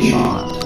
shot.